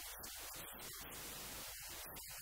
I'm sorry.